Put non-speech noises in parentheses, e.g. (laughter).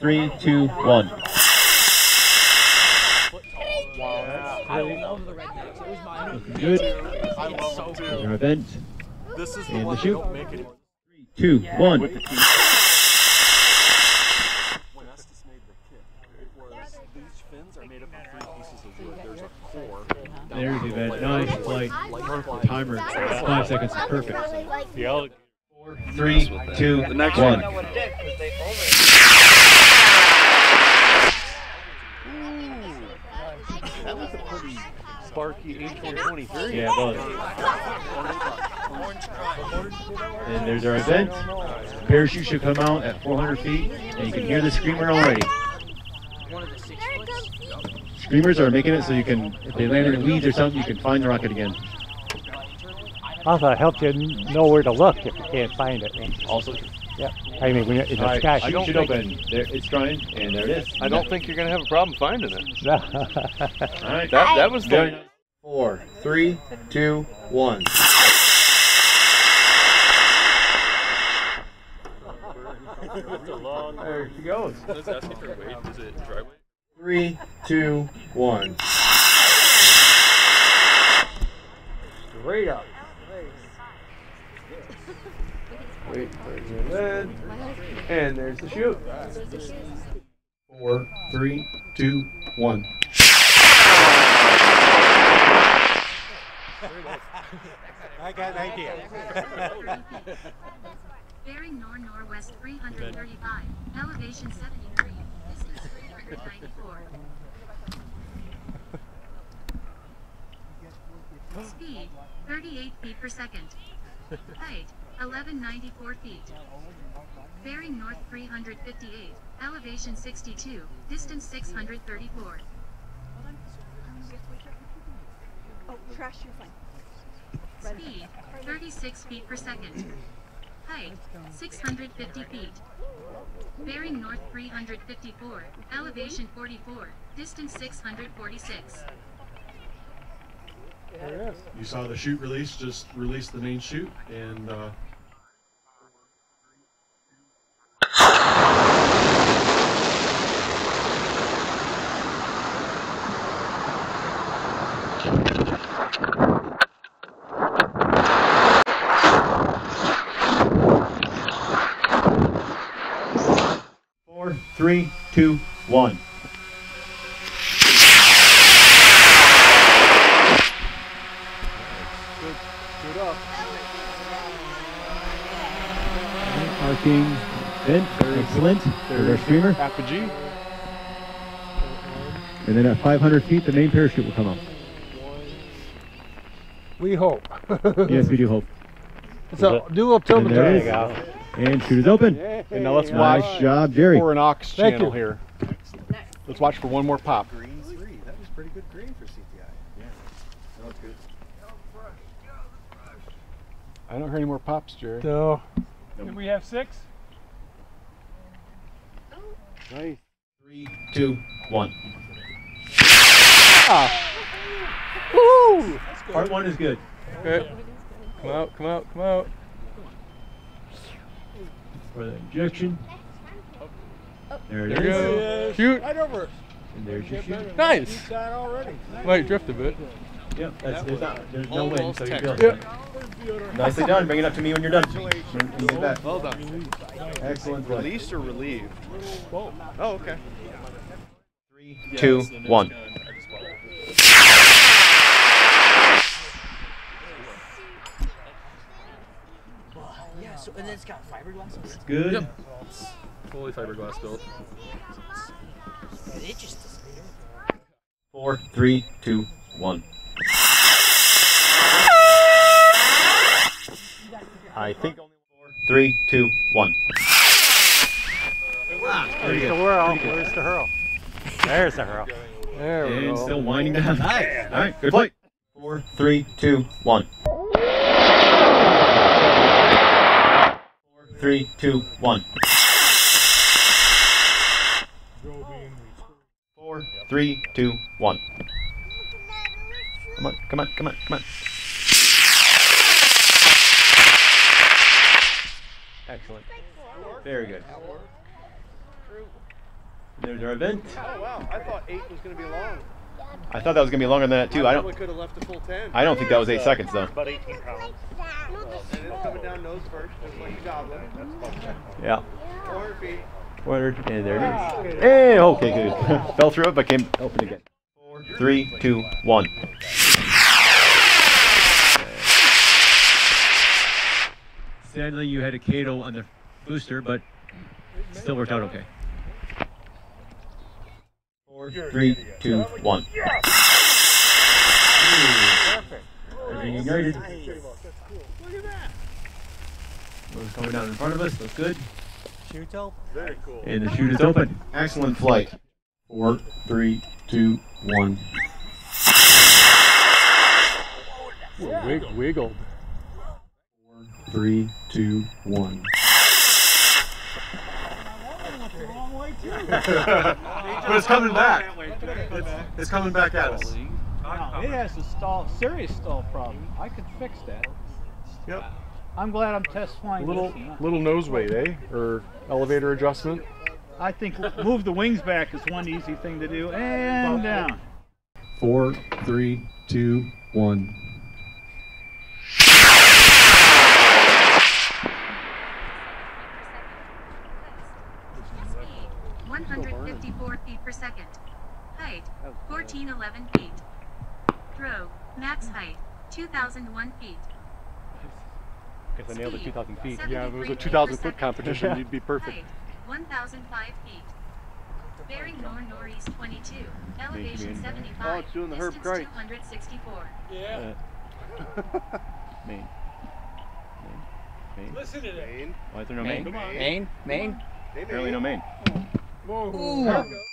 Three, two, one. Looking good. I love Our event. This is the the chute. Don't make it. Two, one. When Estes made the kit, it was these fins are made up of three pieces of wood. There's a core. There's the event. Nice flight. Perfect timer. Five seconds. Perfect. Four, three, two, one. That was a pretty sparky H423. Yeah, it was. And there's our event. Parachute should come out at 400 feet, and you can hear the screamer already. Screamers are making it so you can, if they land in the weeds or something, you can find the rocket again. Also, it helps you know where to look if you can't find it. Also, Yeah. I mean, when you're in the right, sky, shoot don't should think- open. There, it's trying, and there it is. I don't think you're gonna have a problem finding it. (laughs) All right. That that was Very the. Four, three, two, one. There she goes. Three, two, one. Straight up. Wait, there's the event. And there's the chute. Four, three, two, one. I got an idea. Bearing nor northwest 335, elevation 73, distance 394. Speed 38 feet per second. Height 1194 feet. Bearing north 358, elevation 62, distance 634. Oh, trash, you're fine. Speed 36 feet per second. Height 650 feet. Bearing north 354, elevation 44, distance 646. You saw the chute release, just released the main chute, and uh, Four, three, two, one. Marking vent, excellent. There's our streamer. apogee. And then at 500 feet, the main parachute will come out. We hope. Yes, we do hope. So, do a tilt And there you go. And chute is open. And now let's watch Nice job, Jerry. for an ox Thank channel you. here. Let's watch for one more pop. Green three. That was pretty good green for CTI. Yeah. That was good. I don't hear any more pops, Jerry. So, Did we have six? Nice. Three, two, one. Ah. Woo! Part one is good. Okay. Come out, come out, come out. For the injection. There it There you is. go. Shoot. right over. And there's your chute. Nice. That already. Might drift a bit. Yep, that's, there's, not, there's no wind, so you're good. Yep. Nicely done. Bring it up to me when you're done. When you get back. Well done. Excellent. flight. Released or relieved? Oh, okay. Three, two, one. Yeah, so and then it's got fiberglass on it. Good. Fully fiberglass built. It just doesn't Four, three, two, one. I think only four, three, two, one. Where's the whirl? Where's the hurl? There's the hurl. There we And go. still winding down. Nice. All right, good flight. Four, three, two, one. Three, two, one. Four, three, two, one. Come on, come on, come on, come on. Excellent. Very good. There's our event. Oh wow, I thought eight was gonna be long. I thought that was gonna be longer than that too. I probably don't. could have left a full ten. I don't think that was eight seconds though. About 18 pounds. And it's coming down nose first, just like a goblin. Yeah. 400 feet. 400, and there it is. Hey, okay, good. (laughs) Fell through it, but came open again. Four, three, two, one. Sadly, you had a CATO on the booster, but still worked out okay. Four, three, two, one. Everything ignited. What's coming down in front of us? Looks good. Shoot up. Very cool. And the chute is open. Excellent flight. Four, three, two, one. Wig- wiggled. Three, two, one. (laughs) but it's coming back. It's, it's coming back at us. It has a stall, serious stall problem. I could fix that. Yep. I'm glad I'm test flying Little this. little nose weight, eh? Or elevator adjustment. I think move the wings back is one easy thing to do, and down. Four, three, two, one. Speed, 154 feet per second. Height, 1411 feet. Throw, max height, 2001 feet. Guess I nailed the 2,000 feet. Yeah, if it was a 2,000 foot competition, you'd be perfect. Height, 1005 feet. Bearing nor northeast 22. Elevation 75. Oh, it's doing the Herb Distance Kreitz. 264. Uh, (laughs) Main. Main. Main. Listen to that. Main. Why is there no main? Main. Main. Main. Hey, Apparently no main. Ooh.